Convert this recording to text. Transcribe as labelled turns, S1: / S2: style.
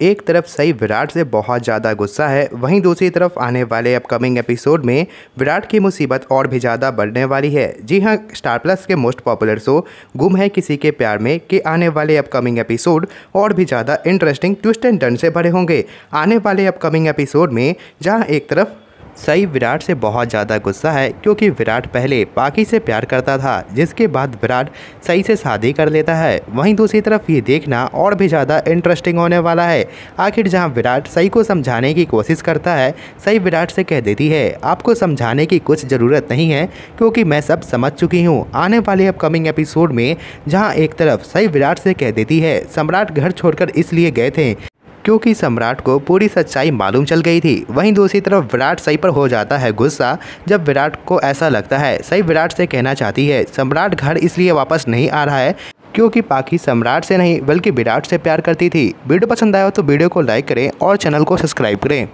S1: एक तरफ़ सही विराट से बहुत ज़्यादा गुस्सा है, वहीं दूसरी तरफ़ आने वाले अपकमिंग एपिसोड में विराट की मुसीबत और भी ज़्यादा बढ़ने वाली है। जी हाँ स्टार प्लस के मोस्ट पॉपुलर शो गुम है किसी के प्यार में कि आने वाले अपकमिंग एपिसोड और भी ज़्यादा इंटरेस्टिंग ट्विस्ट एंड टर्न से भरे होंगे। आने वाले अपकमिंग एपिसोड में जहाँ एक तरफ़ सही विराट से बहुत ज़्यादा गुस्सा है, क्योंकि विराट पहले पाकि से प्यार करता था, जिसके बाद विराट सही से शादी कर लेता है। वहीं दूसरी तरफ़ ये देखना और भी ज़्यादा इंटरेस्टिंग होने वाला है। आखिर जहाँ विराट सही को समझाने की कोशिश करता है सही विराट से कह देती है, आपको समझाने की कुछ ज़रूरत नहीं है, क्योंकि मैं सब समझ चुकी हूँ। आने वाले अपकमिंग एपिसोड में, जहाँ एक तरफ़ सही विराट से कह देती है, सम्राट घर छोड़कर इसलिए गए थे। क्योंकि सम्राट को पूरी सच्चाई मालूम चल गई थी। वहीं दूसरी तरफ़ विराट सही पर हो जाता है गुस्सा, जब विराट को ऐसा लगता है। सही विराट से कहना चाहती है, सम्राट घर इसलिए वापस नहीं आ रहा है क्योंकि पाकि सम्राट से नहीं, बल्कि विराट से प्यार करती थी। वीडियो पसंद आया तो वीडियो को लाइक करें और चैनल को सब्सक्राइब करें।